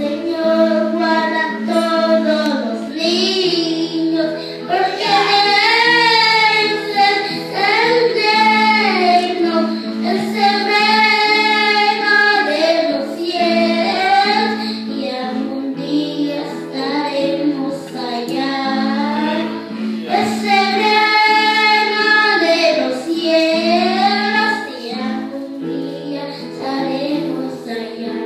Señor guarda todos los niños, porque él es el reino, el sereno de los cielos, y algún día estaremos allá, el sereno de los cielos, y algún día estaremos allá.